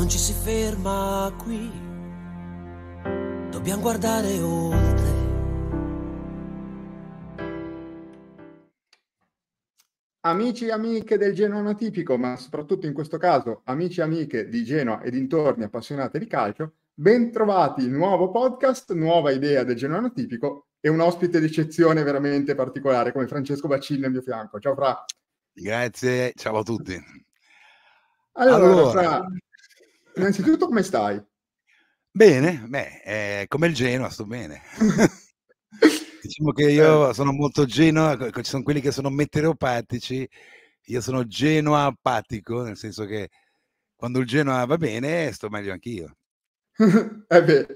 non ci si ferma qui, dobbiamo guardare oltre. Amici e amiche del Genoa tipico, ma soprattutto in questo caso amici e amiche di Genoa e dintorni appassionate di calcio, ben trovati, nuovo podcast, nuova idea del Genoa tipico e un ospite d'eccezione veramente particolare come Francesco Bacini al mio fianco. Ciao Fra. Grazie, ciao a tutti. Allora, allora. Fra, innanzitutto come stai? Bene, beh, eh, come il Genoa sto bene. diciamo che io sono molto Genoa, ci sono quelli che sono meteoropatici, io sono Genoa apatico, nel senso che quando il Genoa va bene sto meglio anch'io. eh beh,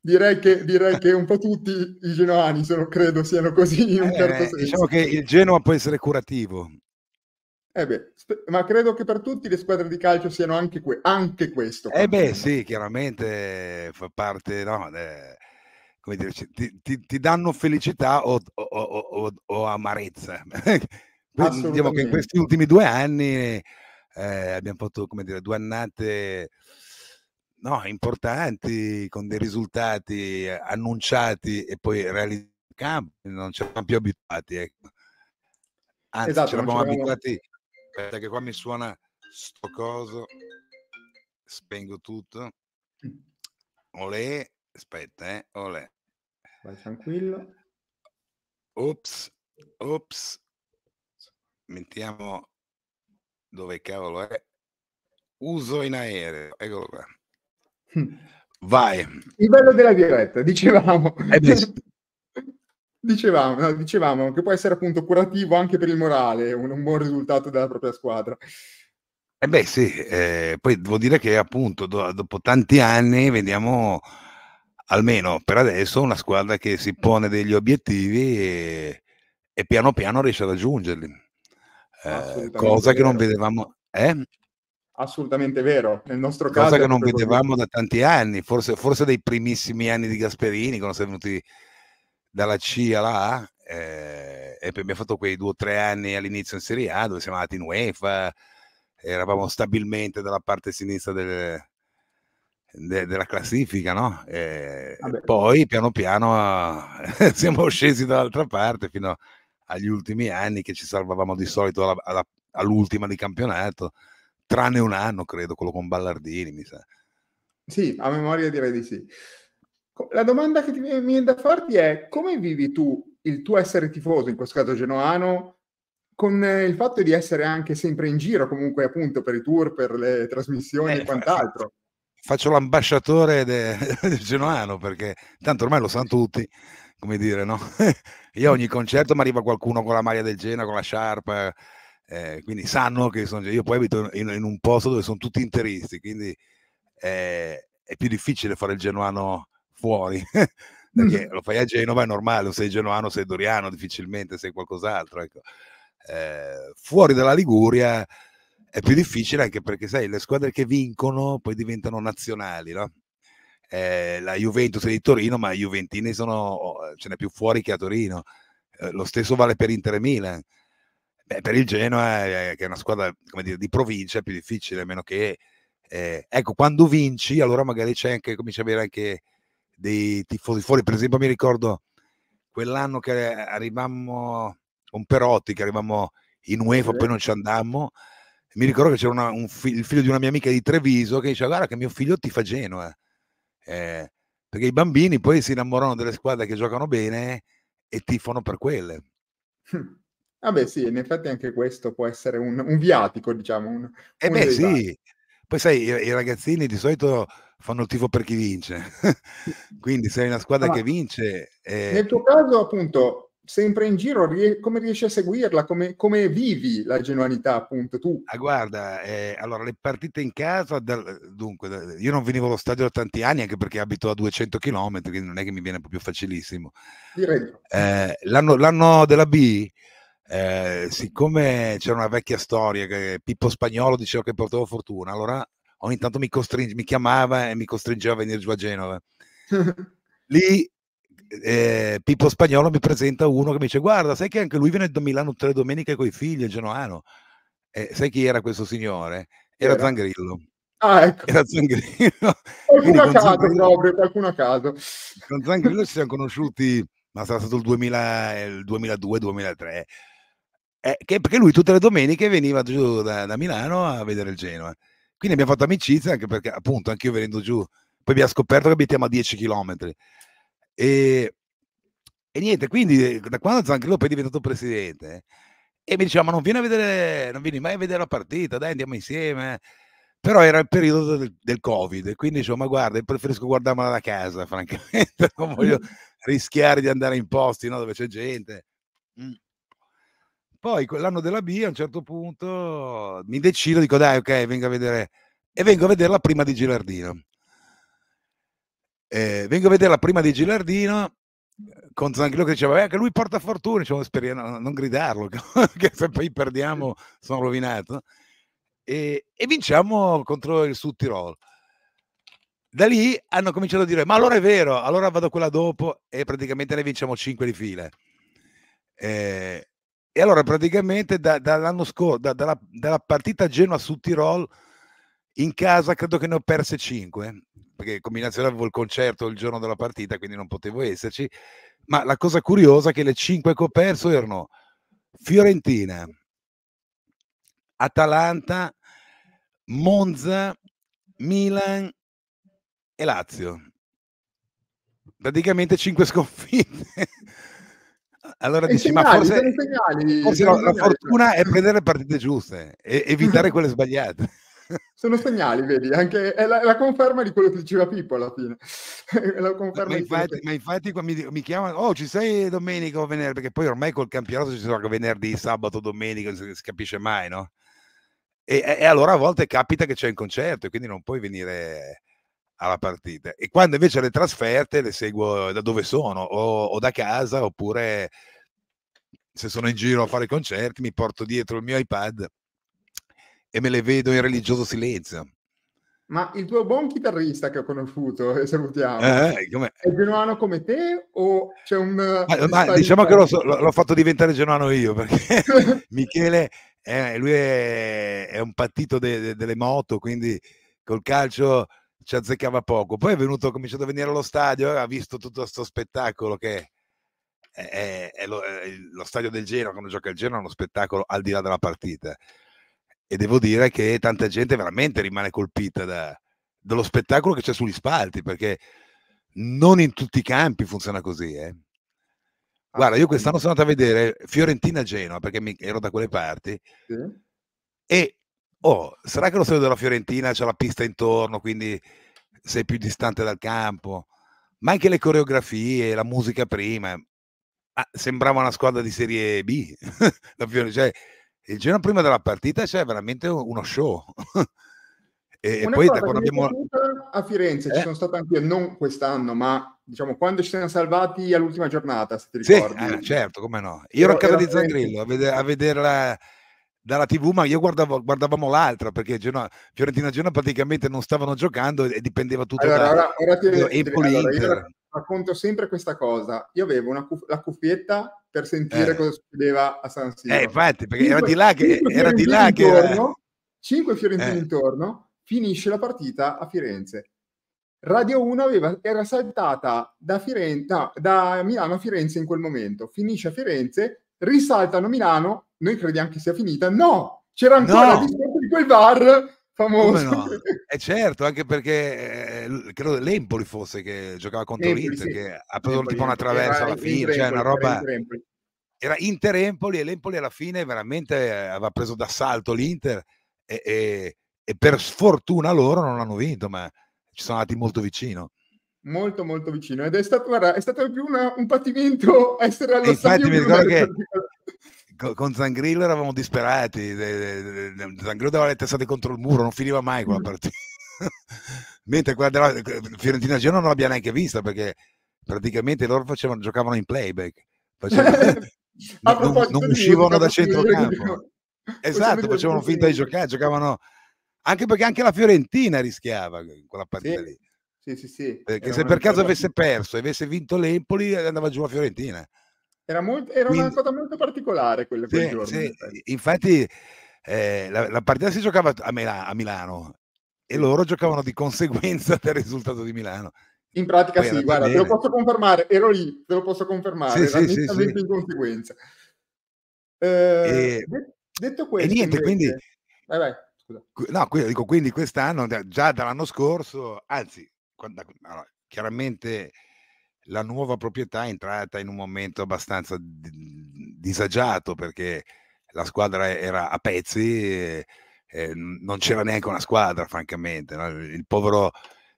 direi che, direi che un po' tutti i genoani sono, credo siano così in un eh, certo senso. Diciamo che il Genoa può essere curativo. Eh beh, sp- ma credo che per tutti le squadre di calcio siano anche, que- anche questo. Eh beh, sì, chiaramente fa parte, no, de, come dire, ti, ti, ti, danno felicità o, o, o, o amarezza. diciamo che in questi ultimi due anni eh, abbiamo fatto, come dire, due annate no, importanti, con dei risultati annunciati e poi realizzati in campo, non ci eravamo più abituati. Ecco. Anzi, esatto, ci eravamo abituati. Aspetta, che qua mi suona sto coso. Spengo tutto. Olè, aspetta, eh, olè. Vai tranquillo. Ops, ops. Mettiamo dove cavolo è. Uso in aereo, eccolo qua. Vai. Il bello della diretta, dicevamo. Eh dicevamo, dicevamo che può essere appunto curativo anche per il morale, un, un buon risultato della propria squadra. Eh beh sì, eh, poi devo dire che appunto do, dopo tanti anni vediamo almeno per adesso una squadra che si pone degli obiettivi e, e piano piano riesce a raggiungerli. Eh, cosa che non vedevamo. Eh? assolutamente vero. Nel nostro Cosa caso... che non vedevamo così. da tanti anni, forse, forse dei primissimi anni di Gasperini, quando siamo venuti dalla C alla A, eh, e abbiamo fatto quei due o tre anni all'inizio in Serie A, dove siamo andati in UEFA, eravamo stabilmente dalla parte sinistra del, de, della classifica, no? E poi piano piano siamo scesi dall'altra parte fino agli ultimi anni che ci salvavamo di solito alla, alla, all'ultima di campionato tranne un anno, credo, quello con Ballardini, mi sa. Sì, a memoria direi di sì. La domanda che ti viene da farti è come vivi tu il tuo essere tifoso, in questo caso genoano, con il fatto di essere anche sempre in giro, comunque appunto per i tour, per le trasmissioni eh, e quant'altro? Faccio l'ambasciatore del de genoano perché tanto ormai lo sanno tutti, come dire, no? Io a ogni concerto mi arriva qualcuno con la maglia del Genoa, con la sciarpa, eh, quindi sanno che sono, io poi abito in, in, un posto dove sono tutti interisti, quindi eh, è più difficile fare il genuano fuori, perché lo fai a Genova è normale, o sei genuano, sei doriano, difficilmente sei qualcos'altro. Ecco. Eh, fuori dalla Liguria è più difficile anche perché sai, le squadre che vincono poi diventano nazionali, no? Eh, la Juventus è di Torino, ma i Juventini sono, ce n'è più fuori che a Torino. Eh, lo stesso vale per Inter e Milan. Beh, per il Genoa, eh, che è una squadra dire, di provincia, è più difficile, a meno che... Eh, ecco, quando vinci, allora magari c'è anche, comincia ad avere anche dei tifosi fuori. Per esempio, mi ricordo quell'anno che arrivammo con Perotti, che arrivammo in UEFA, poi non ci andammo. Mi ricordo che c'era una, un fi- il figlio di una mia amica di Treviso che diceva: Guarda, che mio figlio ti fa Genoa. Eh, perché i bambini poi si innamorano delle squadre che giocano bene e tifano per quelle. Hm. Vabbè, sì, in effetti anche questo può essere un, un viatico, diciamo. Un, eh beh, sì. Poi sai, i, i, ragazzini di solito fanno il tifo per chi vince. Quindi se hai una squadra ah, che vince... Eh... Nel tuo caso, appunto, sempre in giro, rie- come riesci a seguirla? Come, come, vivi la genuanità, appunto, tu? Ah, guarda, eh, allora, le partite in casa, dal, dunque, io non venivo allo stadio da tanti anni, anche perché abito a 200 km, quindi non è che mi viene proprio facilissimo. Direi. Eh, l'anno, l'anno della B eh, siccome c'era una vecchia storia che Pippo Spagnolo diceva che portavo fortuna, allora ogni tanto mi, costringe, mi chiamava e mi costringeva a venire giù a Genova. Lì eh, Pippo Spagnolo mi presenta uno che mi dice guarda, sai che anche lui viene da Milano tutte le domeniche con i figli, è genoano. Eh, sai chi era questo signore? Era, era. Zangrillo. Ah, ecco. Era Zangrillo. Qualcuno a caso proprio, qualcuno a caso. Con Zangrillo ci siamo conosciuti, ma sarà stato il, 2000, il 2002-2003. Eh, che, perché lui tutte le domeniche veniva giù da, da, Milano a vedere il Genoa. Quindi abbiamo fatto amicizia anche perché appunto anche io venendo giù, poi abbiamo scoperto che abitiamo a 10 km. E, e niente, quindi da quando Zangrillo poi è diventato presidente e mi diceva ma non vieni a vedere, non vieni mai a vedere la partita, dai andiamo insieme. Però era il periodo del, del Covid e quindi dicevo ma guarda, preferisco guardarmela da casa, francamente, non voglio rischiare di andare in posti no, dove c'è gente. Mm. Poi quell'anno della B a un certo punto mi decido, dico dai ok, vengo a vedere e vengo a vederla prima di Gilardino. Eh, vengo a vederla prima di Gilardino con Zanghillo che diceva eh, che lui porta fortuna, dicevo, speriamo, non gridarlo, che se poi perdiamo sono rovinato. E, e vinciamo contro il Sud Tirol. Da lì hanno cominciato a dire, ma allora è vero, allora vado quella dopo e praticamente ne vinciamo 5 di fila. Eh, e allora praticamente da, dall'anno scorso, da, dalla, dalla, partita Genoa su Tirol, in casa credo che ne ho perse 5, perché combinazione avevo il concerto il giorno della partita, quindi non potevo esserci. Ma la cosa curiosa è che le 5 che ho perso erano Fiorentina, Atalanta, Monza, Milan e Lazio. Praticamente 5 sconfitte. Allora dici, ma forse, segnali, forse la, la, fortuna è prendere le partite giuste e evitare quelle sbagliate. Sono segnali, vedi, anche è la, la, conferma di quello che diceva Pippo alla fine. ma, infatti, ma infatti mi, mi, chiamano, oh ci sei domenica o venerdì, perché poi ormai col campionato ci sono venerdì, sabato, domenica, non si, si capisce mai, no? E, e, allora a volte capita che c'è un concerto e quindi non puoi venire alla partita. E quando invece le trasferte le seguo da dove sono, o, o da casa, oppure se sono in giro a fare concerti, mi porto dietro il mio iPad e me le vedo in religioso silenzio. Ma il tuo buon chitarrista che ho conosciuto, e salutiamo, eh, è genuano come te o c'è un... Ma, ma diciamo che l'ho, l'ho, fatto diventare genuano io, perché Michele, eh, lui è, è, un partito de, de, delle moto, quindi col calcio ci azzeccava poco. Poi è venuto, ha cominciato a venire allo stadio, ha visto tutto questo spettacolo che è, è, lo, è, lo, stadio del Genoa, quando gioca il Genoa è uno spettacolo al di là della partita. E devo dire che tanta gente veramente rimane colpita da, dallo spettacolo che c'è sugli spalti, perché non in tutti i campi funziona così. Eh. Guarda, io quest'anno sono andato a vedere Fiorentina-Genoa, perché mi, ero da quelle parti, sì. e oh, sarà che lo stadio della Fiorentina c'è la pista intorno, quindi sei più distante dal campo, ma anche le coreografie, la musica prima, ah, sembrava una squadra di Serie B. cioè, il giorno prima della partita c'è veramente uno show. e, poi da quando abbiamo... A Firenze eh? ci sono stato anche io, non quest'anno, ma diciamo quando ci siamo salvati all'ultima giornata, se ti ricordi. Sì, eh, certo, come no. Io ero a casa di Zangrillo a, vedere, a vederla dalla TV, ma io guardavo, guardavamo l'altra perché Genoa, Fiorentina e Genoa praticamente non stavano giocando e dipendeva tutto allora, da ora, ora ti, Empoli allora, Inter. racconto sempre questa cosa. Io avevo una la cuffietta per sentire eh. cosa succedeva a San Siro. Eh, infatti, perché cinque, era di là che era di là che intorno, era... cinque fiorentini eh. intorno, finisce la partita a Firenze. Radio 1 aveva, era saltata da, Firenze, no, da Milano a Firenze in quel momento, finisce a Firenze, risaltano Milano, noi crediamo che sia finita. No, c'era ancora no. di quel bar famoso. No? E eh certo, anche perché eh, credo l'Empoli fosse che giocava contro Empoli, l'Inter, sì. che ha preso Empoli, tipo una traversa alla fine, cioè una roba... Era Inter-Empoli e l'Empoli alla fine veramente aveva preso d'assalto l'Inter e, e, e per sfortuna loro non hanno vinto, ma ci sono andati molto vicino molto molto vicino ed è stato, guarda, è stato più una, un patimento essere allo stadio mi ricordo che con Zangrillo eravamo disperati. Zangrillo dava le testate contro il muro, non finiva mai quella partita. Mentre quella della Fiorentina Genoa non l'abbiamo neanche vista perché praticamente loro facevano, giocavano in playback. Facevano, non, non uscivano da centrocampo. Esatto, facevano finta di giocare, giocavano anche perché anche la Fiorentina rischiava in quella partita sì. lì. Sì, sì, sì. Perché Era se per caso avesse perso e avesse vinto l'Empoli andava giù la Fiorentina. Era, molto, era Quindi, una cosa molto particolare quella, quel sì, Sì. Infatti eh, la, la, partita si giocava a, Mila- a, Milano e loro giocavano di conseguenza del risultato di Milano. In pratica Poi sì, guarda, bene. te lo posso confermare, ero lì, te lo posso confermare, sì, sì, sì, in conseguenza. Eh, e, detto questo, e niente, invece... quindi... Vai, vai, no, dico, quindi quest'anno, già dall'anno scorso, anzi, quando, allora, chiaramente la nuova proprietà è entrata in un momento abbastanza disagiato perché la squadra era a pezzi, e, e non c'era neanche una squadra, francamente. No? Il povero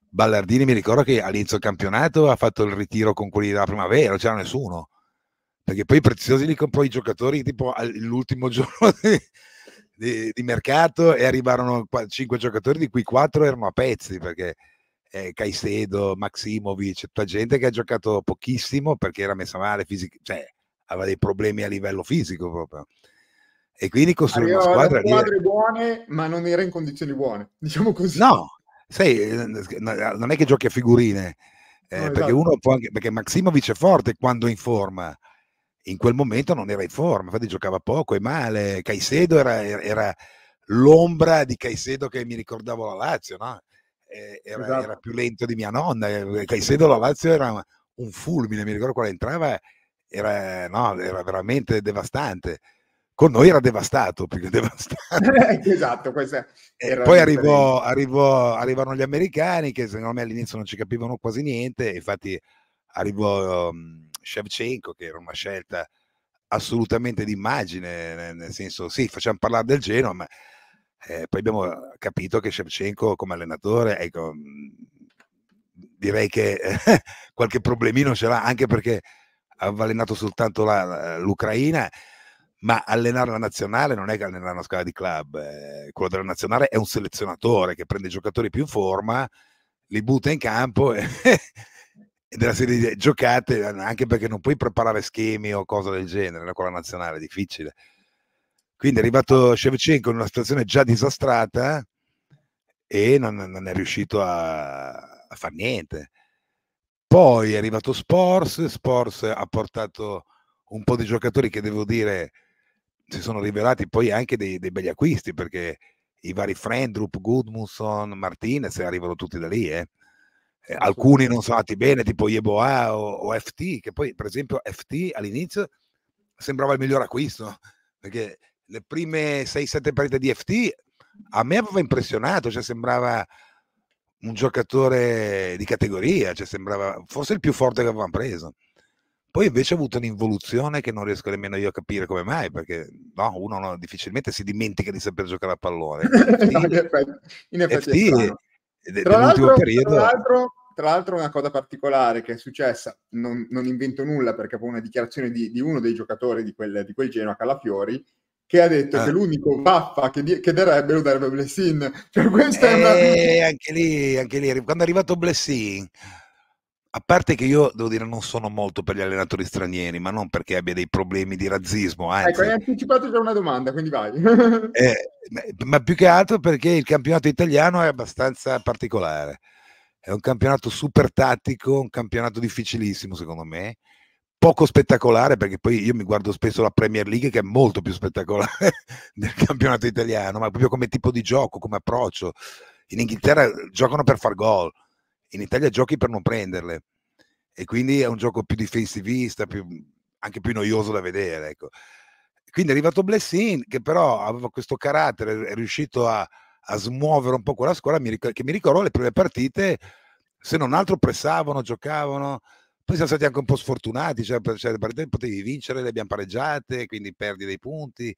Ballardini mi ricordo che all'inizio del campionato ha fatto il ritiro con quelli della primavera, non c'era nessuno. Perché poi preziosi li comprò i giocatori tipo all'ultimo giorno di, di, di mercato e arrivarono 5 giocatori, di cui 4 erano a pezzi perché eh, Caicedo, Maximovic, tutta gente che ha giocato pochissimo perché era messa male, fisic- cioè aveva dei problemi a livello fisico proprio. E quindi costruire una squadra... squadre buone, ma non era in condizioni buone, diciamo così. No, sai, eh, non è che giochi a figurine, eh, no, perché esatto. uno può anche, perché Maximovic è forte quando è in forma, in quel momento non era in forma, infatti giocava poco e male, Caicedo era, era l'ombra di Caicedo che mi ricordavo la Lazio, no? Era, esatto. era, più lento di mia nonna. Caicedo la Lazio era un fulmine, mi ricordo quando entrava, era, no, era veramente devastante. Con noi era devastato, più che devastante. esatto, eh, poi arrivò, arrivò, arrivarono gli americani che secondo me all'inizio non ci capivano quasi niente, infatti arrivò um, Shevchenko che era una scelta assolutamente d'immagine, nel senso sì, facciamo parlare del Genoa, ma eh, poi abbiamo capito che Shevchenko come allenatore, ecco, mhmm, direi che eh, qualche problemino ce l'ha, anche perché aveva allenato soltanto la, l'Ucraina, ma allenare la nazionale non è che allenare una squadra di club, eh, quello della nazionale è un selezionatore che prende i giocatori più in forma, li butta in campo e, della serie di giocate, anche perché non puoi preparare schemi o cose del genere con la nazionale, è difficile. Quindi è arrivato Shevchenko in una situazione già disastrata e non, non è riuscito a, a fare niente. Poi è arrivato Spors, Spors ha portato un po' di giocatori che devo dire si sono rivelati poi anche dei, dei begli acquisti perché i vari Frendrup, Gudmundsson, Martinez arrivano tutti da lì. Eh. Eh, alcuni non sono andati bene, tipo Yeboah o, o, FT, che poi per esempio FT all'inizio sembrava il miglior acquisto perché le prime 6-7 partite di FT a me aveva impressionato, cioè sembrava un giocatore di categoria, cioè sembrava forse il più forte che avevamo preso. Poi invece ha avuto un'involuzione che non riesco nemmeno io a capire come mai, perché no, uno no, difficilmente si dimentica di saper giocare a pallone. FT, no, in effetti, in effetti FT, tra, l'altro, periodo... tra, l'altro, tra l'altro, una cosa particolare che è successa, non, non invento nulla perché poi una dichiarazione di, di uno dei giocatori di quel, di quel Genoa, Calafiori, che ha detto ah. che l'unico vaffa che, di- che darebbe lo darebbe Blessin. Cioè, questa eh, una... anche lì, anche lì, quando è arrivato Blessin, a parte che io devo dire non sono molto per gli allenatori stranieri, ma non perché abbia dei problemi di razzismo. Anzi. Ecco, hai anticipato già una domanda, quindi vai. eh, ma più che altro perché il campionato italiano è abbastanza particolare. È un campionato super tattico, un campionato difficilissimo secondo me poco spettacolare perché poi io mi guardo spesso la Premier League che è molto più spettacolare del campionato italiano, ma proprio come tipo di gioco, come approccio. In Inghilterra giocano per far gol, in Italia giochi per non prenderle e quindi è un gioco più difensivista, più, anche più noioso da vedere. Ecco. Quindi è arrivato Blessin che però aveva questo carattere, è riuscito a, a smuovere un po' quella scuola che mi ricordo le prime partite, se non altro pressavano, giocavano, poi siamo stati anche un po' sfortunati, cioè, cioè potevi vincere, le abbiamo pareggiate, quindi perdi dei punti.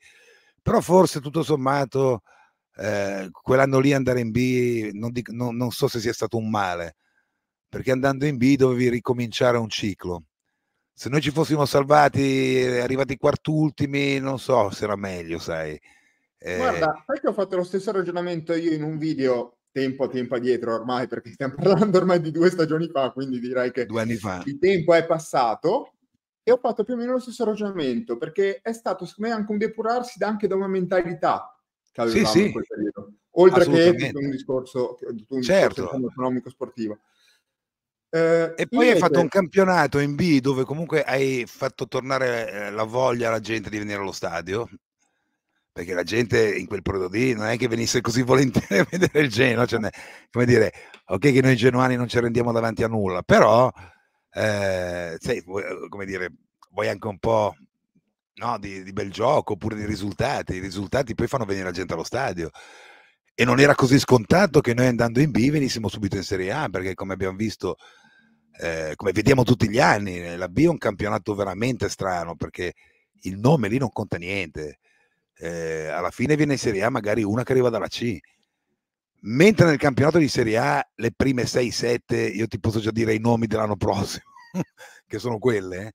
Però forse tutto sommato eh, quell'anno lì andare in B non, dico, non, non, so se sia stato un male, perché andando in B dovevi ricominciare un ciclo. Se noi ci fossimo salvati, arrivati quartultimi, non so se era meglio, sai. Eh... Guarda, sai che ho fatto lo stesso ragionamento io in un video tempo tempo addietro ormai, perché stiamo parlando ormai di due stagioni fa, quindi direi che due anni fa. il tempo è passato. E ho fatto più o meno lo stesso ragionamento, perché è stato secondo me anche un depurarsi anche da una mentalità che avevamo sì, sì. in quel periodo. Oltre che un discorso, un certo. discorso economico-sportivo. Eh, e poi invece... hai fatto un campionato in B dove comunque hai fatto tornare eh, la voglia alla gente di venire allo stadio perché la gente in quel periodo lì non è che venisse così volentieri a vedere il Genoa, cioè, come dire, ok che noi genuani non ci rendiamo davanti a nulla, però, eh, sai, come dire, vuoi anche un po' no, di, di, bel gioco oppure di risultati, i risultati poi fanno venire la gente allo stadio. E non era così scontato che noi andando in B venissimo subito in Serie A, perché come abbiamo visto, eh, come vediamo tutti gli anni, la B è un campionato veramente strano, perché il nome lì non conta niente eh, alla fine viene in Serie A magari una che arriva dalla C. Mentre nel campionato di Serie A le prime 6-7, io ti posso già dire i nomi dell'anno prossimo, che sono quelle. Eh.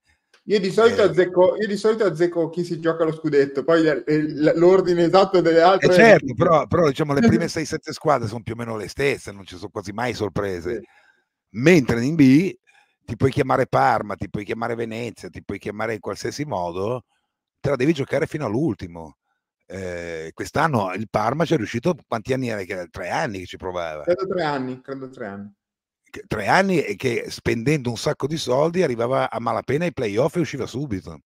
Io di, solito eh. azzecco, io di solito azzecco chi si gioca lo scudetto, poi l'ordine esatto delle altre. Eh certo, però, però, diciamo le prime 6-7 squadre sono più o meno le stesse, non ci sono quasi mai sorprese. Mentre in B ti puoi chiamare Parma, ti puoi chiamare Venezia, ti puoi chiamare in qualsiasi modo, te la devi giocare fino all'ultimo eh, quest'anno il Parma ci è riuscito quanti anni era? Tre anni che ci provava. Credo tre anni, credo tre anni. Tre anni e che spendendo un sacco di soldi arrivava a malapena ai playoff e usciva subito.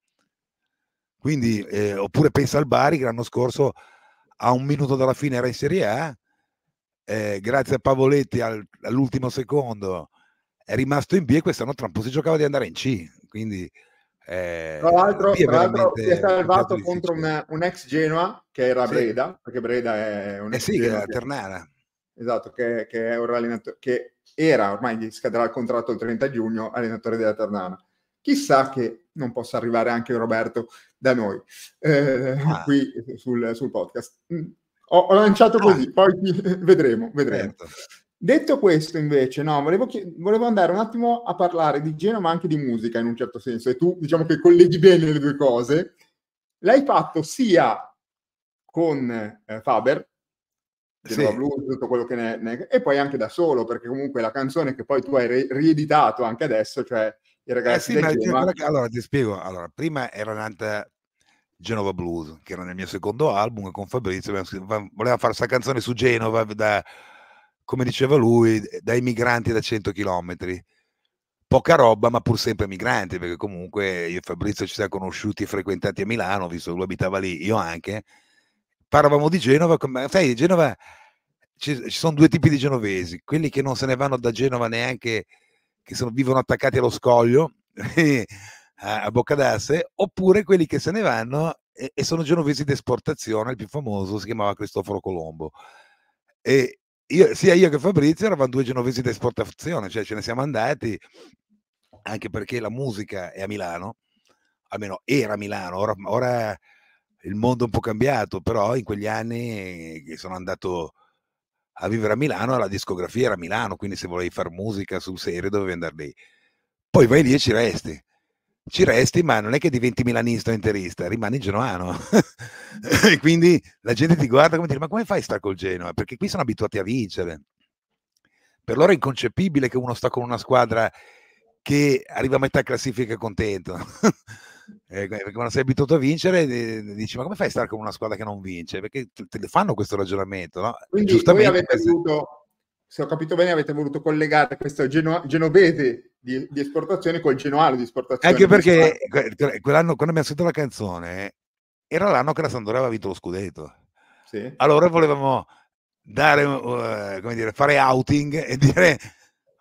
Quindi, eh, oppure pensa al Bari che l'anno scorso a un minuto dalla fine era in Serie A, eh, grazie a Pavoletti al, all'ultimo secondo è rimasto in B e quest'anno tra un po' si giocava di andare in C. Quindi eh, tra l'altro, tra l'altro si è salvato contro una, un ex Genoa che era sì. Breda, perché Breda è un eh sì, Genoa, Ternana. Esatto, che, che, è un allenatore, che era ormai gli scadrà il contratto il 30 giugno, allenatore della Ternana. Chissà che non possa arrivare anche Roberto da noi eh, ah. qui sul, sul podcast. Mm, ho, ho lanciato ah. così, ah. poi vedremo, vedremo. Certo. Detto questo, invece, no, volevo, chied- volevo, andare un attimo a parlare di Genova, ma anche di musica in un certo senso. E tu, diciamo che colleghi bene le due cose. L'hai fatto sia con eh, Faber, Genova sì. Blues, tutto quello che ne, ne, e poi anche da solo, perché comunque la canzone che poi tu hai re- rieditato anche adesso, cioè i ragazzi eh sì, Genova... Allora, ti spiego. Allora, prima era nata Genova Blues, che era nel mio secondo album, con Fabrizio voleva fare questa canzone su Genova da come diceva lui, dai migranti da 100 km. Poca roba, ma pur sempre migranti, perché comunque io e Fabrizio ci siamo conosciuti e frequentati a Milano, visto che lui abitava lì, io anche. Parlavamo di Genova, sai, Genova ci, ci, sono due tipi di genovesi, quelli che non se ne vanno da Genova neanche, che sono, vivono attaccati allo scoglio, a, a bocca d'asse, oppure quelli che se ne vanno e, e sono genovesi d'esportazione, il più famoso si chiamava Cristoforo Colombo. E, io, sia io che Fabrizio eravamo due genovesi di esportazione, cioè ce ne siamo andati anche perché la musica è a Milano, almeno era a Milano, ora, ora il mondo è un po' cambiato, però in quegli anni che sono andato a vivere a Milano, la discografia era a Milano, quindi se volevi fare musica sul serio dovevi andare lì. Poi vai lì e ci resti ci resti, ma non è che diventi milanista o interista, rimani genuano. e quindi la gente ti guarda come dire: Ma come fai a stare col Genoa? Perché qui sono abituati a vincere. Per loro è inconcepibile che uno sta con una squadra che arriva a metà classifica contento. eh, perché quando sei abituato a vincere, eh, dici: Ma come fai a stare con una squadra che non vince? Perché te le fanno questo ragionamento, no? Quindi Giustamente, voi avete avuto se ho capito bene, avete voluto collegare questo geno- genovese di, di, esportazione col genoale di esportazione. Anche perché quell'anno, quando abbiamo sentito la canzone, era l'anno che la Sampdoria aveva vinto lo scudetto. Sì. Allora volevamo dare, uh, come dire, fare outing e dire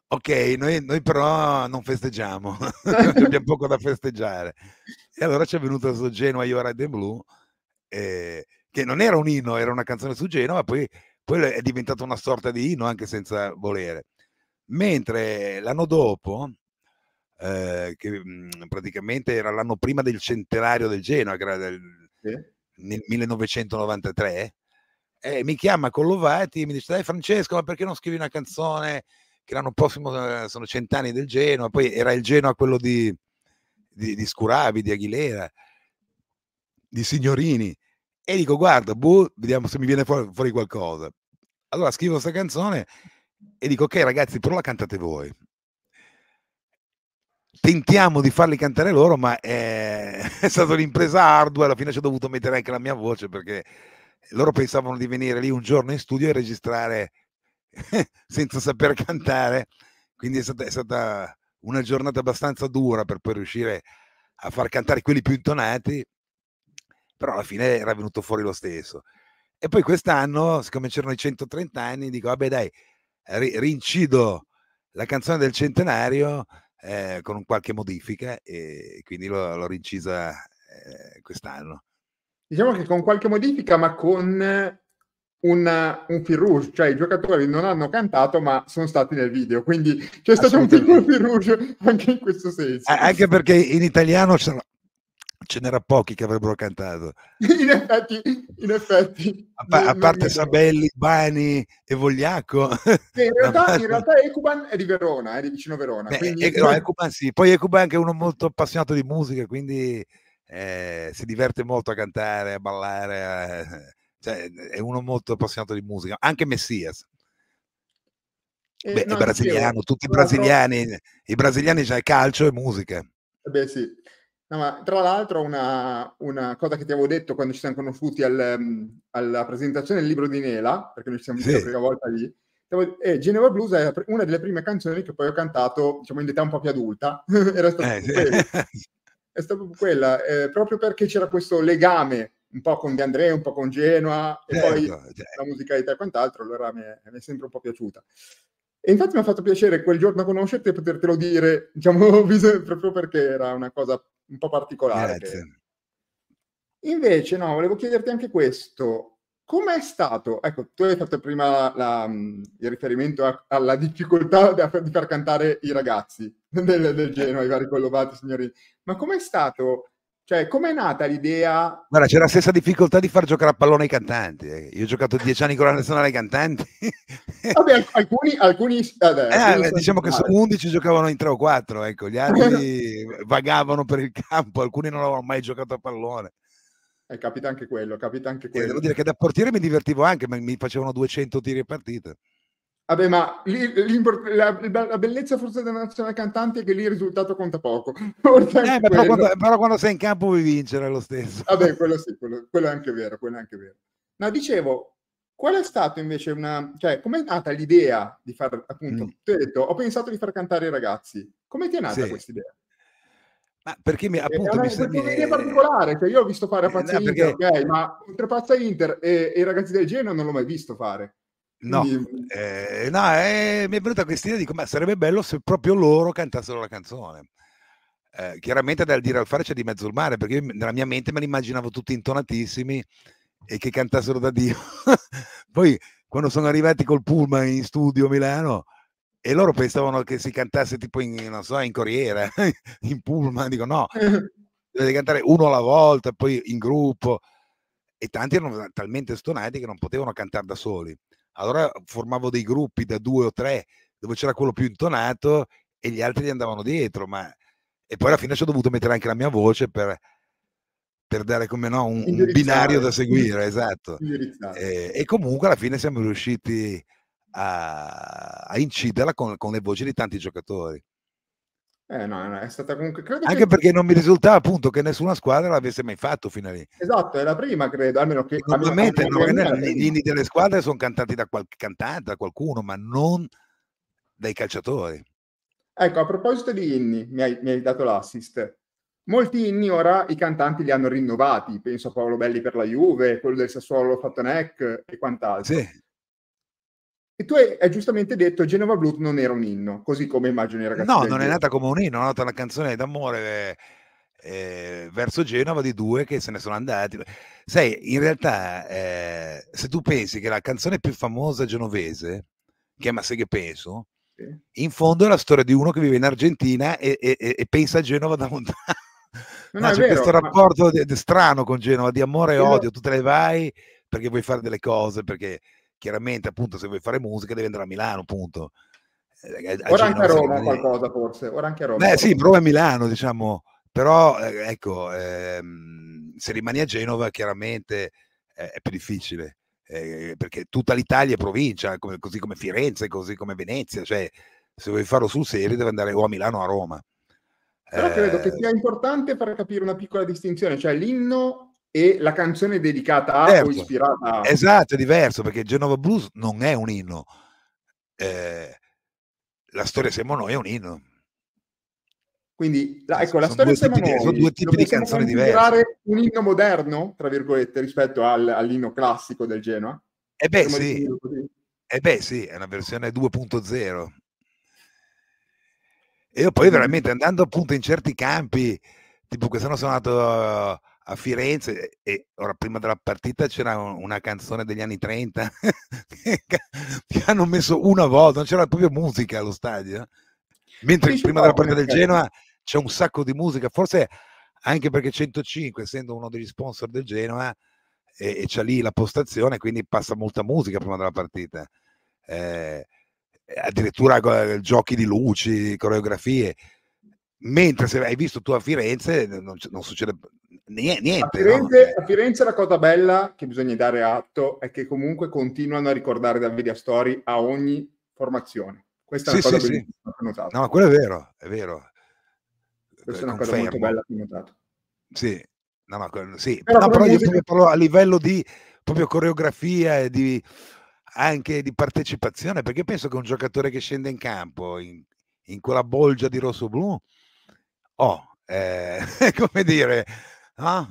ok, noi, noi però non festeggiamo, abbiamo poco da festeggiare. E allora ci è venuto questo Genoa Io Red and Blue, eh, che non era un inno, era una canzone su Genova, poi poi è diventata una sorta di inno anche senza volere. Mentre l'anno dopo, eh, che mh, mhmm, praticamente era l'anno prima del centenario del Genoa, che era del, sì. nel 1993, eh, mi chiama Collovati e mi dice: Dai, Francesco, ma perché non scrivi una canzone che l'anno prossimo eh, sono cent'anni del Genoa? Poi era il Genoa quello di, di, di Scuravi, di Aguilera, di Signorini. E dico, guarda, boh, vediamo se mi viene fuori, fuori qualcosa. Allora scrivo questa canzone e dico, ok ragazzi, però la cantate voi. Tentiamo di farli cantare loro, ma è, è stata un'impresa ardua. Alla fine ci ho dovuto mettere anche la mia voce perché loro pensavano di venire lì un giorno in studio e registrare senza saper cantare. Quindi è stata, è stata una giornata abbastanza dura per poi riuscire a far cantare quelli più intonati però alla fine era venuto fuori lo stesso. E poi quest'anno, siccome c'erano i 130 anni, dico, vabbè dai, ri- rincido la canzone del centenario eh, con qualche modifica e quindi l'ho, l'ho rincisa eh, quest'anno. Diciamo che con qualche modifica, ma con un, un fil rouge, cioè i giocatori non hanno cantato ma sono stati nel video, quindi c'è stato un piccolo fil rouge anche in questo senso. Anche perché in italiano ce n'era pochi che avrebbero cantato. in effetti, in effetti. A, pa- a parte Sabelli, Bani e Vogliacco. in, realtà, in realtà Ecuban è di Verona, è di vicino Verona. Beh, quindi... e, no, Ecuban sì. Poi Ecuban è anche uno molto appassionato di musica, quindi eh, si diverte molto a cantare, a ballare. A cioè, è uno molto appassionato di musica, anche Messias. Eh, Beh, no, è brasiliano, tutti i brasiliani, i brasiliani c'è calcio e musica. Eh beh sì, no, ma tra l'altro una, una, cosa che ti avevo detto quando ci siamo conosciuti al, um, alla presentazione del libro di Nela, perché noi ci siamo visti sì. la prima volta lì, e Geneva Blues è una delle prime canzoni che poi ho cantato, diciamo, in età un po' più adulta. Era stato eh, sì. è stata quella, eh, proprio perché c'era questo legame un po' con De André, un po' con Genoa e certo, poi certo. la musicalità e quant'altro, allora mi è, mi è, sempre un po' piaciuta. E infatti mi ha fatto piacere quel giorno conoscerti e potertelo dire, diciamo, proprio perché era una cosa un po' particolare. Che... Invece, no, volevo chiederti anche questo. Com'è stato? Ecco, tu hai fatto prima la, il riferimento a, alla difficoltà di far cantare i ragazzi del, del Genoa, i vari collocati signorini, ma com'è stato cioè, com'è nata l'idea? Guarda, c'è la stessa difficoltà di far giocare a pallone ai cantanti. Eh. Io ho giocato dieci anni con la nazionale ai cantanti. Vabbè, alcuni, alcuni, vabbè, eh, alcuni diciamo che su 11 giocavano in tre o quattro, ecco, gli altri vagavano per il campo, alcuni non avevano mai giocato a pallone. Eh, capita anche quello, capita anche quello. Eh, devo dire che da portiere mi divertivo anche, ma mi facevano 200 tiri a partita. Vabbè, ma lì, la, la, bellezza forse della nazionale cantante è che lì il risultato conta poco. Eh, però, quando, però, quando, sei in campo vuoi vincere lo stesso. Vabbè, quello sì, quello, quello, è anche vero, quello è anche vero. No, dicevo, qual è stato invece una... cioè, com'è nata l'idea di far, appunto, mm. tu hai detto, ho pensato di far cantare i ragazzi. Come ti è nata sì. questa idea? Ma perché mi, appunto, è una, mi idea particolare, cioè io ho visto fare a Pazza eh, no, Inter, perché... ok, ma oltre Pazza Inter e, e i ragazzi del Genoa non l'ho mai visto fare. No, eh, no eh, mi è venuta questa idea di come sarebbe bello se proprio loro cantassero la canzone. Eh, chiaramente dal dire al fare c'è di mezzo il mare, perché io nella mia mente me li immaginavo tutti intonatissimi e che cantassero da Dio. Poi quando sono arrivati col pullman in studio a Milano e loro pensavano che si cantasse tipo in, non so, in corriera, in pullman, dico no, dovete cantare uno alla volta, poi in gruppo e tanti erano talmente stonati che non potevano cantare da soli allora formavo dei gruppi da due o tre dove c'era quello più intonato e gli altri gli andavano dietro, ma e poi alla fine ci ho dovuto mettere anche la mia voce per, per dare come no un, un binario da seguire, esatto. E, e, comunque alla fine siamo riusciti a, a inciderla con, con le voci di tanti giocatori. Eh, no, no, è stata comunque. Credo Anche che... perché non mi risultava appunto che nessuna squadra l'avesse mai fatto fino a lì. Esatto, è la prima, credo. Almeno che. Normalmente no, gli inni delle squadre sono cantati da qualche cantante, da qualcuno, ma non dai calciatori. Ecco, a proposito di inni, mi hai, mi hai dato l'assist. Molti inni ora i cantanti li hanno rinnovati, penso a Paolo Belli per la Juve, quello del Sassuolo Fattonec e quant'altro. Sì. E tu hai, hai, giustamente detto Genova Blues non era un inno, così come immagino i ragazzi. No, non è nata come un inno, è nata una canzone d'amore eh, verso Genova di due che se ne sono andati. Sai, in realtà, eh, se tu pensi che la canzone più famosa genovese, che è Ma se che penso, sì. in fondo è la storia di uno che vive in Argentina e, e, e pensa a Genova da lontano. No, no, c'è vero, questo rapporto ma... di, di strano con Genova, di amore e odio, tu te ne vai perché vuoi fare delle cose, perché chiaramente appunto se vuoi fare musica devi andare a Milano, appunto. Eh, a, Ora anche a Roma qualcosa forse, ora anche a Roma. Beh sì, Roma e Milano diciamo, però eh, ecco, ehm, se rimani a Genova chiaramente eh, è più difficile. Eh, perché tutta l'Italia è provincia, come, così come Firenze, così come Venezia, cioè se vuoi farlo sul serio devi andare o a Milano o a Roma. Però credo che eh sia importante far capire una piccola distinzione, cioè l'inno e la canzone dedicata a certo. o ispirata a... Esatto, è diverso perché Genova Blues non è un inno. Eh, la storia siamo noi è un inno. Quindi, la, ecco, la Sono storia siamo noi. sono due tipi di possiamo canzoni considerare un inno moderno, tra virgolette, rispetto al- all'inno classico del Genoa. Eh beh, Potremmo sì. Eh beh, sì, è una versione 2.0. E io poi veramente andando appunto in certi campi, tipo quest'anno sono andato a Firenze e ora prima della partita c'era un- una canzone degli anni 30 che hanno messo una volta, non c'era proprio musica allo stadio. Mentre Sì, ci prima della partita del. Genoa c'è un sacco di musica, forse anche perché 105, essendo uno degli sponsor del Genoa, e, e c'ha lì la postazione, quindi passa molta musica prima della partita. Eh, addirittura eh, giochi di luci, coreografie. Mentre se hai visto tu a Firenze non, non succede nie- A niente. no? Firenze, a Firenze la cosa bella che bisogna dare atto è che comunque continuano a ricordare Davide Astori a ogni formazione. Questa è una Sì, cosa sì, sì. bellissima che ho notato. No, quello è vero, è vero. Questa Eh, è una cosa molto confermo. bella che ho notato. Sì, no, no, sì. Però No, però io musica- parlo a livello di proprio coreografia e di anche di partecipazione, perché penso che un giocatore che scende in campo in, in quella bolgia di rosso-blu, oh, eh, come dire, no?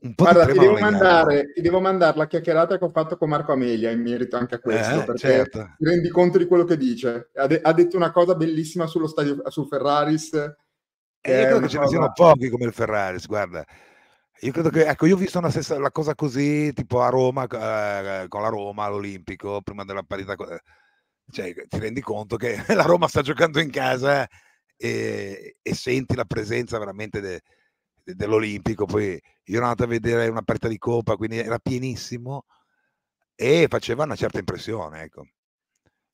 un po' Guarda, di ti devo, gambe. mandare, ti devo mandare la chiacchierata che ho fatto con Marco Amelia in merito anche a questo, Eh, perché certo. ti rendi conto di quello che dice. Ha, de- ha detto una cosa bellissima sullo stadio, sul Ferraris. E che io credo che ce ne siano pochi come il Ferraris, guarda. Io credo che, ecco, io ho visto una stessa, la cosa così, tipo a Roma, eh, con la Roma all'Olimpico, prima della partita. eh, Cioè, ti rendi conto che la Roma sta giocando in casa e, e senti la presenza veramente de- de- dell'Olimpico. Poi io ero andato a vedere una partita di Coppa, quindi era pienissimo e faceva una certa impressione, ecco.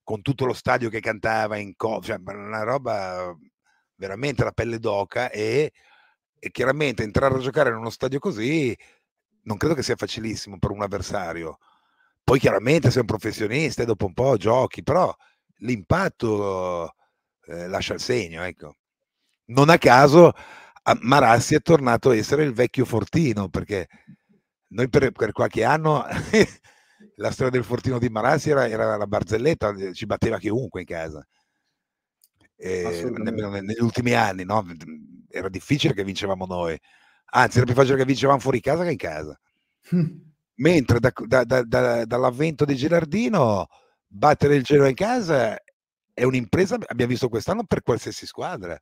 Con tutto lo stadio che cantava in co- cioè, una roba veramente la pelle d'oca e, e chiaramente entrare a giocare in uno stadio così non credo che sia facilissimo per un avversario. Poi chiaramente sei un professionista e dopo un po' giochi, però l'impatto eh, lascia il segno, ecco. Non a caso Marassi è tornato a essere il vecchio Fortino, perché noi per, per qualche anno la storia del Fortino di Marassi era, era la barzelletta, ci batteva chiunque in casa. E negli ultimi anni, no? Era difficile che vincevamo noi. Anzi, era più facile che vincevamo fuori casa che in casa. Mentre da- da- da- da- dall'avvento di Gerardino, battere il Genoa in casa è un'impresa, abbiamo visto quest'anno, per qualsiasi squadra.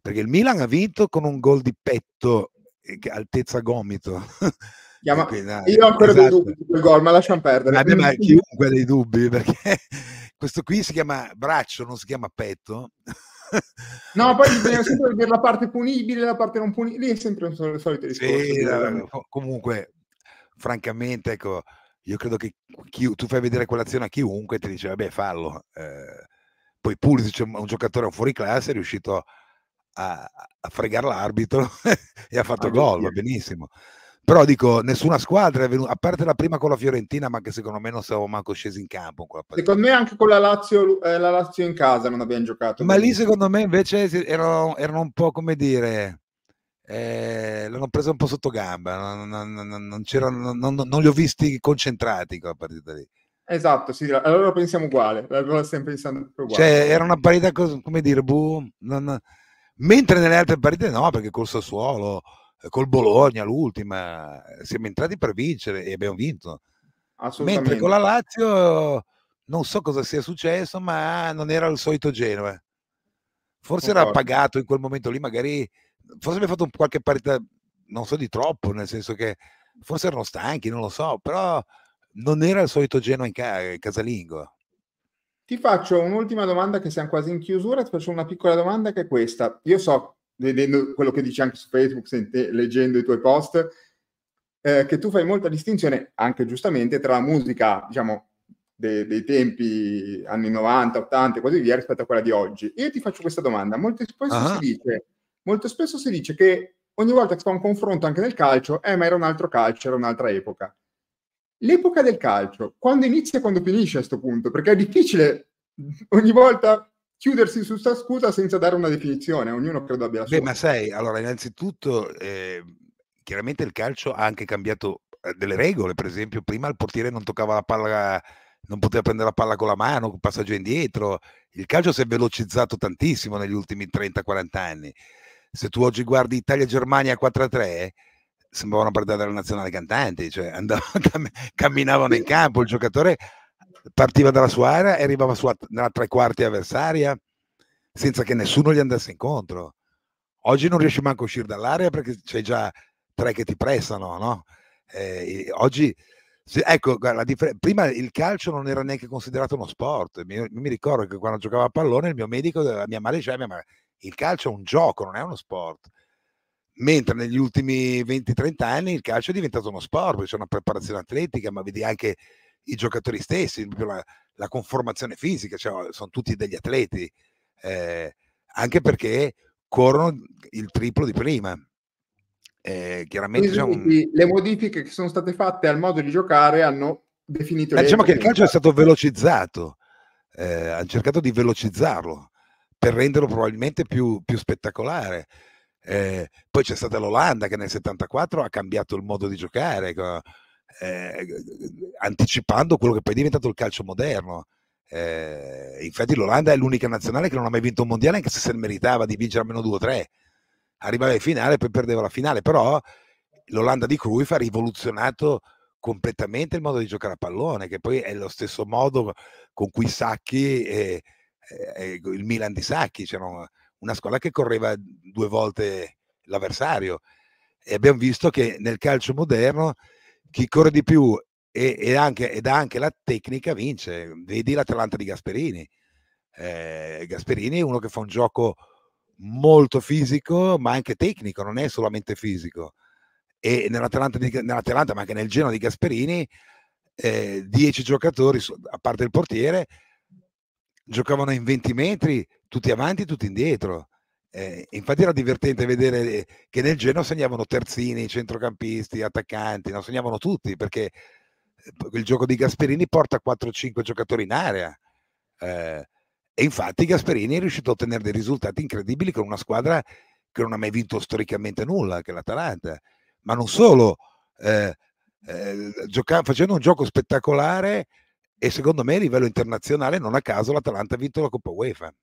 Perché il Milan ha vinto con un gol di petto, eh, che- altezza gomito. Chiama- quindi, ah, Io ho ancora dei esatto. dubbi su quel gol, ma lasciamo perdere. Vabbè, ma chiunque ha dei dubbi, perché questo qui si chiama braccio, non si chiama petto. No, poi bisogna sempre vedere la parte punibile, la parte non punibile. Lì è sempre un solito discorso. Sì, comunque, francamente, ecco, io credo che chi- tu fai vedere quell'azione a chiunque ti dice, vabbè, fallo. Eh, poi Pulisic, un un giocatore fuori classe, è riuscito a, a fregare l'arbitro e ha fatto Ah, gol, va sì. benissimo. Però dico, nessuna squadra è venuta, a parte la prima con la Fiorentina, ma che secondo me non siamo manco scesi in campo. in. Secondo me anche con la Lazio, eh, la Lazio in casa non abbiamo giocato. Ma lì secondo me invece erano, erano un po' come dire, eh, l'hanno preso un po' sotto gamba, non, non- non- non non- li ho visti concentrati quella partita lì. Esatto, sì, allora pensiamo uguale. Allora stiamo pensando uguale. Cioè era una partita come dire, boh, mentre nelle altre partite no, perché col Sassuolo, eh, col Bologna l'ultima, eh, siamo entrati per vincere e abbiamo vinto. Assolutamente. Mentre con la Lazio non so cosa sia successo, ma non era il solito Genova. Forse era Concordo. pagato in quel momento lì, magari forse abbiamo fatto qualche partita, non so di troppo, nel senso che forse erano stanchi, non lo so, però non era il solito Genoa in ca- casalingo. Ti faccio un'ultima domanda che siamo quasi in chiusura, ti faccio una piccola domanda che è questa. Io so, vedendo quello che dici anche su Facebook, sente- leggendo i tuoi post, eh, che tu fai molta distinzione, anche giustamente, tra la musica, diciamo, de- dei tempi anni 90, 80 e così via, rispetto a quella di oggi. Io ti faccio questa domanda. Molto spesso, Ah. si, dice, molto spesso si dice che ogni volta che si fa un confronto anche nel calcio, eh, ma era un altro calcio, era un'altra epoca. L'epoca del calcio, quando inizia e quando finisce a questo punto? Perché è difficile ogni volta chiudersi su sta scusa senza dare una definizione, ognuno credo abbia la sua. Beh, ma sai, allora, innanzitutto, eh, chiaramente il calcio ha anche cambiato eh, delle regole, per esempio, prima il portiere non toccava la palla non poteva prendere la palla con la mano, un passaggio indietro. Il calcio si è velocizzato tantissimo negli ultimi 30-40 anni. Se tu oggi guardi Italia-Germania 4-3, sembrava una partita della nazionale cantanti, cioè andavano, camminavano in campo, il giocatore partiva dalla sua area e arrivava su, nella tre quarti avversaria senza che nessuno gli andasse incontro. Oggi non riesci manco a uscire dall'area perché c'è già tre che ti pressano, no? Eh, oggi, se, ecco, differ- prima il calcio non era neanche considerato uno sport. Mi, mi, ricordo che quando giocavo a pallone il mio medico, la mia madre diceva, ma il calcio è un gioco, non è uno sport. Mentre negli ultimi 20-30 anni il calcio è diventato uno sport, c'è una preparazione atletica, ma vedi anche i giocatori stessi, la, la conformazione fisica, cioè, sono tutti degli atleti, eh, anche perché corrono il triplo di prima. Eh, chiaramente diciamo, un... le modifiche che sono state fatte al modo di giocare hanno definito... Eh, diciamo che il calcio è stato velocizzato, eh, hanno cercato di velocizzarlo per renderlo probabilmente più, più spettacolare. Eh, poi c'è stata l'Olanda che nel 74 ha cambiato il modo di giocare, eh, anticipando quello che poi è diventato il calcio moderno. Eh, infatti l'Olanda è l'unica nazionale che non ha mai vinto un mondiale, anche se se meritava di vincere almeno due o tre. Arrivava in finale e poi perdeva la finale, però l'Olanda di Cruyff ha rivoluzionato completamente il modo di giocare a pallone, che poi è lo stesso modo con cui Sacchi e, e il Milan di Sacchi, c'era una squadra che correva due volte l'avversario e abbiamo visto che nel calcio moderno chi corre di più e, e, anche, ed anche la tecnica vince. Vedi l'Atalanta di Gasperini. Eh, Gasperini è uno che fa un gioco molto fisico, ma anche tecnico, non è solamente fisico. E nell'Atalanta, nell'Atalanta ma anche nel Genoa di Gasperini, 10 eh, giocatori, a parte il portiere, giocavano in 20 metri, tutti avanti, tutti indietro. Eh, infatti era divertente vedere che nel Genoa segnavano terzini, centrocampisti, attaccanti, no? segnavano tutti perché il gioco di Gasperini porta 4-5 giocatori in area. Eh, e infatti Gasperini è riuscito a ottenere dei risultati incredibili con una squadra che non ha mai vinto storicamente nulla, che è l'Atalanta. Ma non solo, eh, eh, facendo un gioco spettacolare e secondo me a livello internazionale, non a caso, l'Atalanta ha vinto la Coppa UEFA.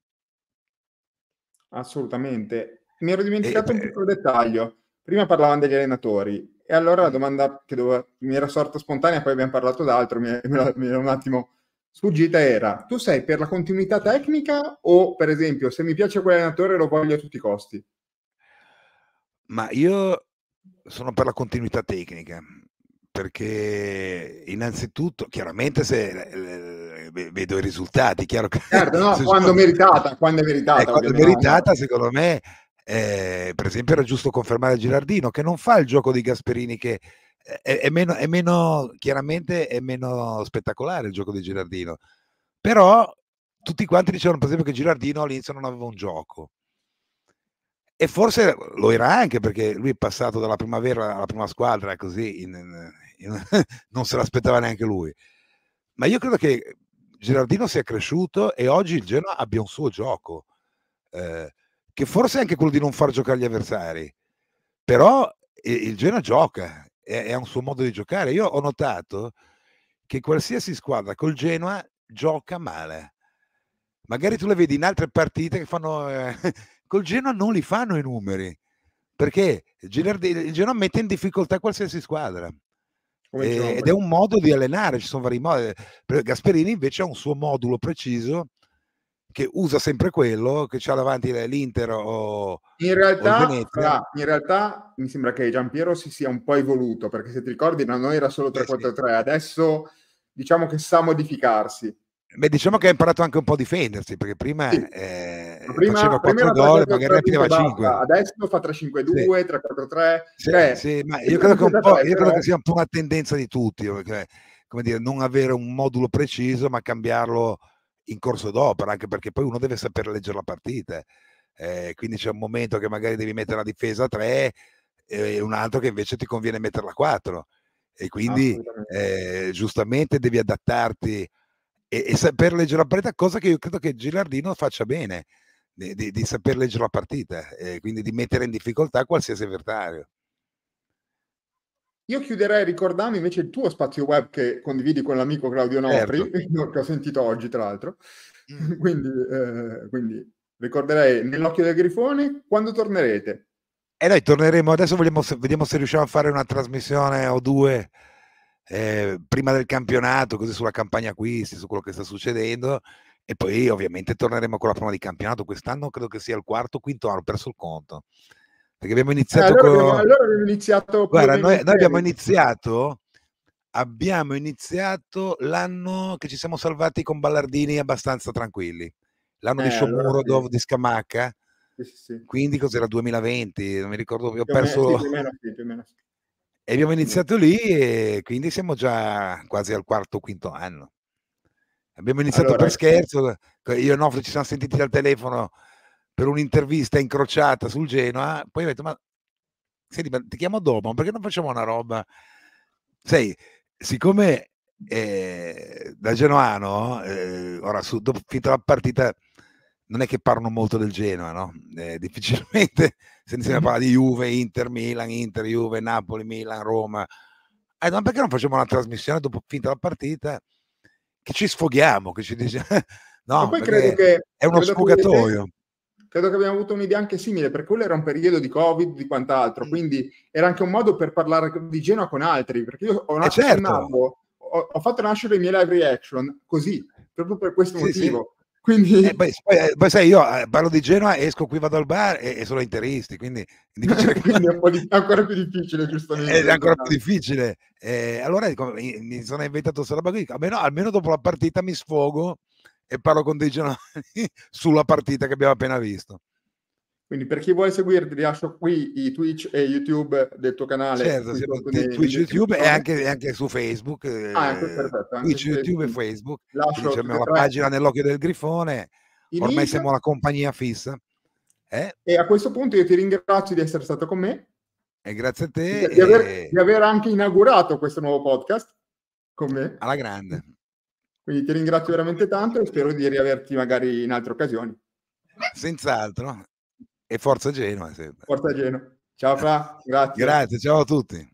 Assolutamente. Mi ero dimenticato e, un piccolo dettaglio. Prima parlavamo degli allenatori. E allora la domanda che doveva, mi era sorta spontanea, poi abbiamo parlato d'altro, mi, mi era un attimo sfuggita, era tu sei per la continuità tecnica o per esempio se mi piace quell'allenatore lo voglio a tutti i costi? Ma io sono per la continuità tecnica perché innanzitutto chiaramente se vedo i risultati chiaro che certo, no, quando meritata quando è meritata eh, quando è meritata secondo me eh, per esempio era giusto confermare Girardino che non fa il gioco di Gasperini che è, è, meno, è meno, chiaramente è meno spettacolare il gioco di Girardino, però tutti quanti dicevano per esempio che Girardino all'inizio non aveva un gioco. E forse lo era anche perché lui è passato dalla primavera alla prima squadra così, in, non se l'aspettava neanche lui. Ma io credo che Girardino sia cresciuto e oggi il Genoa abbia un suo gioco. Eh, che forse è anche quello di non far giocare gli avversari, però il Genoa gioca e ha un suo modo di giocare. Io ho notato che qualsiasi squadra col Genoa gioca male. Magari tu le vedi in altre partite che fanno... Eh, col Genoa non li fanno i numeri, perché il Genoa mette in difficoltà qualsiasi squadra. E, ed è un modo di allenare, ci sono vari modi. Gasperini invece ha un suo modulo preciso che usa sempre quello, che c'ha davanti l'Inter o, in realtà, o fra, in realtà mi sembra che Giampiero si sia un po' evoluto, perché se ti ricordi non era solo 3-4-3, eh adesso diciamo che sa modificarsi. Beh, diciamo che ha imparato anche un po' a difendersi, perché prima, sì. eh, prima faceva 4 gol, magari ne prendeva 5. Adesso fa 3-5-2, sì. 3-4-3. Sì, sì, ma io credo, che, io credo che sia un po' una tendenza di tutti, perché, come dire, non avere un modulo preciso, ma cambiarlo in corso d'opera, anche perché poi uno deve sapere leggere la partita. Eh, quindi c'è un momento che magari devi mettere la difesa a 3 e un altro che invece ti conviene metterla a 4 e quindi eh, giustamente devi adattarti e, e, saper leggere la partita, cosa che io credo che Gilardino faccia bene, di, di, di saper leggere la partita e quindi di mettere in difficoltà qualsiasi avversario. io chiuderei ricordando invece il tuo spazio web che condividi con l'amico Claudio Nopri, Certo. che ho sentito oggi tra l'altro. Mm. quindi, eh, quindi ricorderei nell'occhio del grifone quando tornerete. E noi torneremo adesso, vogliamo, vediamo se riusciamo a fare una trasmissione o due eh, prima del campionato, così sulla campagna acquisti, su quello che sta succedendo. E poi ovviamente torneremo con la prima di campionato. Quest'anno credo che sia il quarto quinto anno, ho perso il conto. Perché abbiamo Eh, iniziato allora, con... allora abbiamo iniziato Guarda, meno noi, noi abbiamo iniziato, abbiamo iniziato l'anno che ci siamo salvati con Ballardini abbastanza tranquilli. L'anno di Eh, allora Shomurodov, sì. di Scamacca, Sì, sì, quindi cos'era 2020, non mi ricordo, ho Più o meno- perso... sì, più o meno più o meno. E abbiamo iniziato lì e quindi siamo già quasi al quarto o quinto anno. Abbiamo iniziato Allora, per scherzo, io e Nofri ci siamo sentiti al telefono per un'intervista incrociata sul Genoa, poi ho detto ma senti, ma ti chiamo dopo, ma perché non facciamo una roba? Sai, siccome eh, da Genoano, eh, ora su, dopo finita la partita, non è che parlano molto del Genoa, no? Eh, difficilmente se ne si parla di Juve, Inter, Milan, Inter, Juve, Napoli, Milan, Roma. Eh, ma perché non facciamo una trasmissione dopo finita la partita che ci sfoghiamo, che ci dice Ma no, poi credo che, è uno credo che sfogatoio. credo che abbiamo avuto un'idea anche simile, perché quello era un periodo di Covid, di quant'altro, quindi era anche un modo per parlare di Genoa con altri, perché io ho, Eh, certo. ho, ho fatto nascere i miei live reaction così, proprio per questo Sì, sì. Quindi, Eh, poi, poi, eh, sai, io eh, parlo di Genoa, esco qui, vado al bar e, e sono interisti, quindi è difficile quindi è di- ancora più difficile, giustamente. è ancora più difficile. Eh, allora mi mi sono inventato questa roba qui. Almeno, almeno dopo la partita mi sfogo e parlo con dei genoani sulla partita che abbiamo appena visto. Quindi per chi vuole seguirti, lascio qui i Twitch e YouTube del tuo canale. Certo, di- nei- Twitch, YouTube e anche, anche su Facebook. eh, Ah, ecco, perfetto, anche Twitch, YouTube e Facebook. Lascio e la pagina nell'occhio del grifone. i Ormai siamo la compagnia fissa. Eh? E a questo punto io ti ringrazio di essere stato con me, E grazie a te. di aver, e di aver anche inaugurato questo nuovo podcast con me. alla grande. Quindi ti ringrazio veramente tanto e spero di riaverti magari in altre occasioni. Senz'altro. E forza Genoa. sempre. Forza Genoa. Ciao Fra, grazie. Grazie, ciao a tutti.